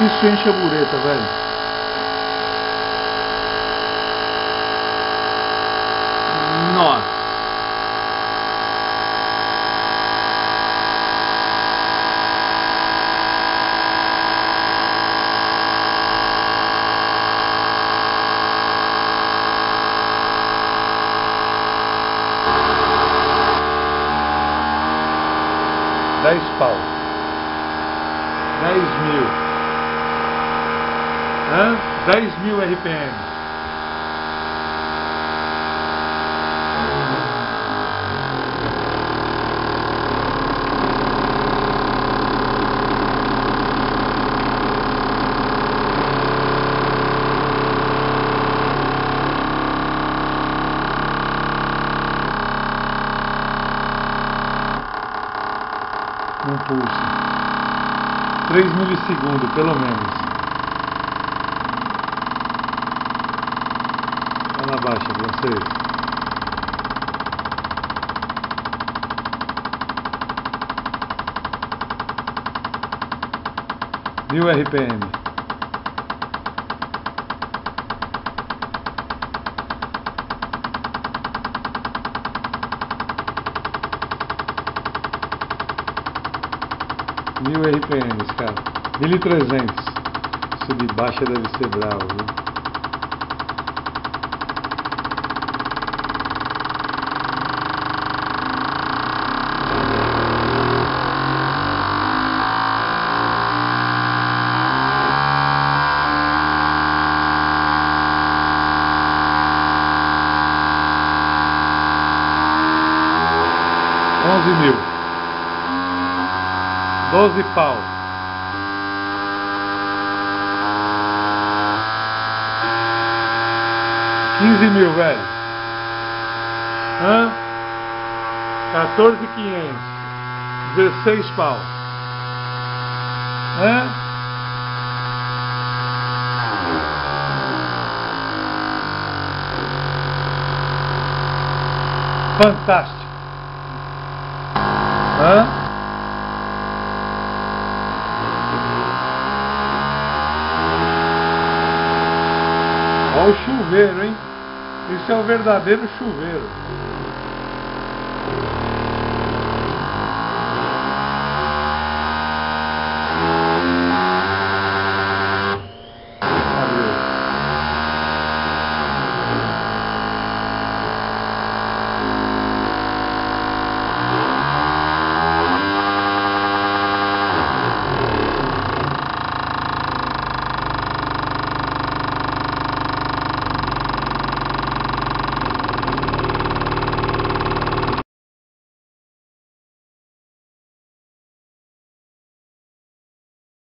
Isso enche a bureta, velho. Nossa. Dez pau. Dez mil. Hã? Dez mil RPM. Num pulso. 3 milissegundos, pelo menos. Olha na baixa pra vocês. Mil RPM. Mil RPMs, cara. Mil e trezentos. Isso de baixa deve ser bravo, viu? Onze mil. Doze pau. Quinze mil, velho. Hã? Quatorze quinhentos. Dezesseis pau. Hã? Fantástico. Hã? Olha o chuveiro, hein? Isso é o verdadeiro chuveiro.